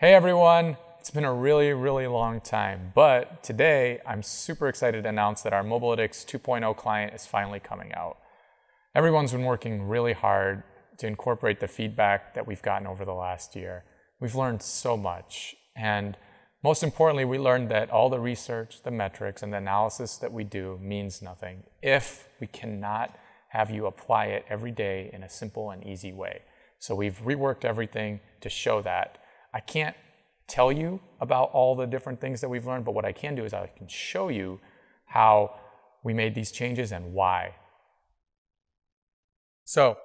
Hey everyone, it's been a really, really long time, but today I'm super excited to announce that our Mobalytics 2.0 client is finally coming out. Everyone's been working really hard to incorporate the feedback that we've gotten over the last year. We've learned so much, and most importantly, we learned that all the research, the metrics, and the analysis that we do means nothing if we cannot have you apply it every day in a simple and easy way. So we've reworked everything to show that. I can't tell you about all the different things that we've learned, but what I can do is I can show you how we made these changes and why. So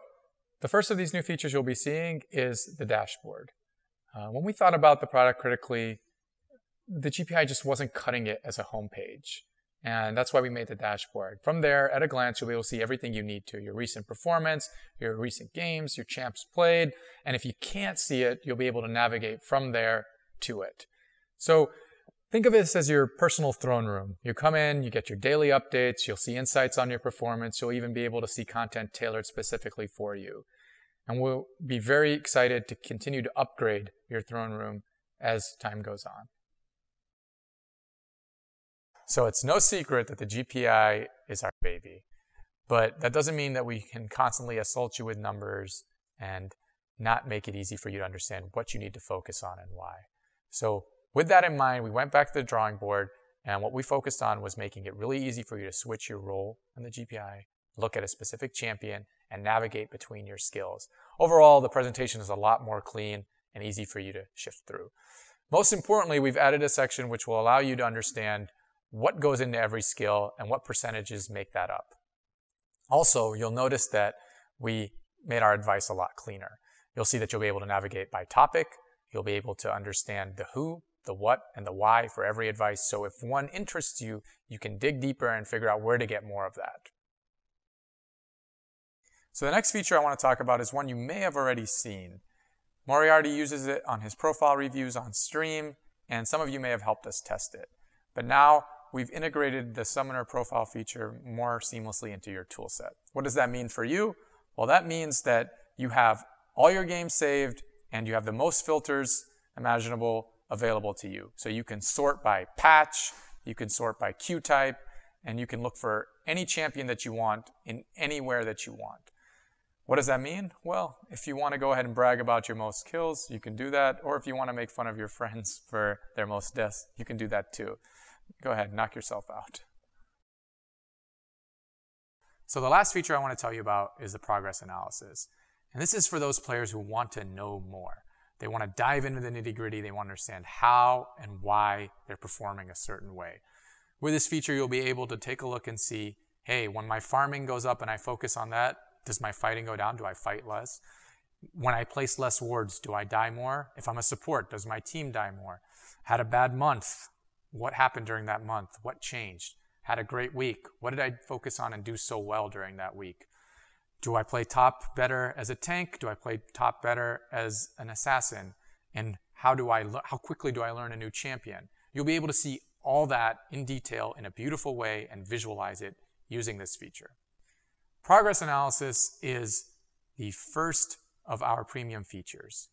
the first of these new features you'll be seeing is the dashboard. Uh, when we thought about the product critically, the GPI just wasn't cutting it as a homepage. And that's why we made the dashboard. From there, at a glance, you'll be able to see everything you need to your recent performance, your recent games, your champs played. And if you can't see it, you'll be able to navigate from there to it. So think of this as your personal throne room. You come in, you get your daily updates, you'll see insights on your performance, you'll even be able to see content tailored specifically for you. And we'll be very excited to continue to upgrade your throne room as time goes on. So it's no secret that the GPI is our baby. But that doesn't mean that we can constantly assault you with numbers and not make it easy for you to understand what you need to focus on and why. So with that in mind, we went back to the drawing board and what we focused on was making it really easy for you to switch your role in the GPI, look at a specific champion, and navigate between your skills. Overall, the presentation is a lot more clean and easy for you to shift through. Most importantly, we've added a section which will allow you to understand what goes into every skill and what percentages make that up. Also, you'll notice that we made our advice a lot cleaner. You'll see that you'll be able to navigate by topic. You'll be able to understand the who, the what, and the why for every advice. So if one interests you, you can dig deeper and figure out where to get more of that. So the next feature I want to talk about is one you may have already seen. Moriarty uses it on his profile reviews on stream, and some of you may have helped us test it. But now we've integrated the summoner profile feature more seamlessly into your toolset. What does that mean for you? Well, that means that you have all your games saved and you have the most filters imaginable available to you. So you can sort by patch, you can sort by queue type, and you can look for any champion that you want in anywhere that you want. What does that mean? Well, if you want to go ahead and brag about your most kills, you can do that. Or if you want to make fun of your friends for their most deaths, you can do that too. Go ahead, knock yourself out. So the last feature I want to tell you about is the progress analysis. And this is for those players who want to know more. They want to dive into the nitty gritty. They want to understand how and why they're performing a certain way. With this feature, you'll be able to take a look and see, hey, when my farming goes up and I focus on that, does my fighting go down? Do I fight less? When I place less wards, do I die more? If I'm a support, does my team die more? Had a bad month, what happened during that month? What changed? Had a great week. What did I focus on and do so well during that week? Do I play top better as a tank? Do I play top better as an assassin? And how do I how quickly do I learn a new champion? You'll be able to see all that in detail in a beautiful way and visualize it using this feature. Progress analysis is the first of our premium features.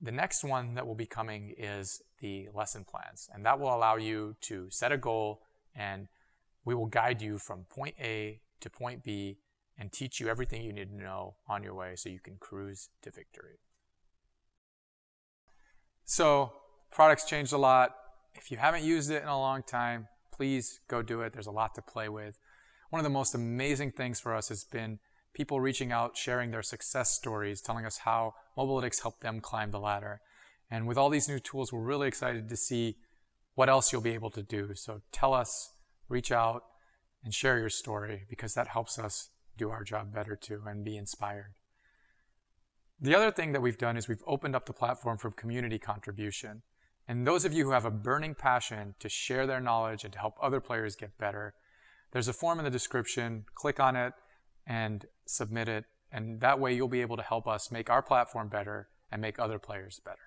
The next one that will be coming is the lesson plans, and that will allow you to set a goal and we will guide you from point A to point B and teach you everything you need to know on your way so you can cruise to victory. So, products changed a lot. If you haven't used it in a long time, please go do it. There's a lot to play with. One of the most amazing things for us has been people reaching out, sharing their success stories, telling us how Mobalytics helped them climb the ladder. And with all these new tools, we're really excited to see what else you'll be able to do. So tell us, reach out, and share your story because that helps us do our job better too and be inspired. The other thing that we've done is we've opened up the platform for community contribution. And those of you who have a burning passion to share their knowledge and to help other players get better, there's a form in the description. Click on it and submit it. And that way you'll be able to help us make our platform better and make other players better.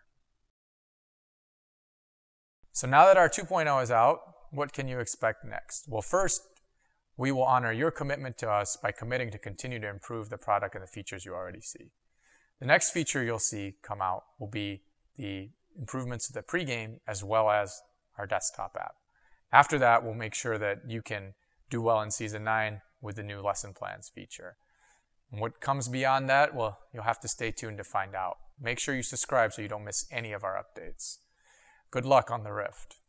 So now that our 2.0 is out, what can you expect next? Well, first, we will honor your commitment to us by committing to continue to improve the product and the features you already see. The next feature you'll see come out will be the improvements to the pregame as well as our desktop app. After that, we'll make sure that you can do well in season 9 with the new lesson plans feature. And what comes beyond that, well, you'll have to stay tuned to find out. Make sure you subscribe so you don't miss any of our updates. Good luck on the Rift.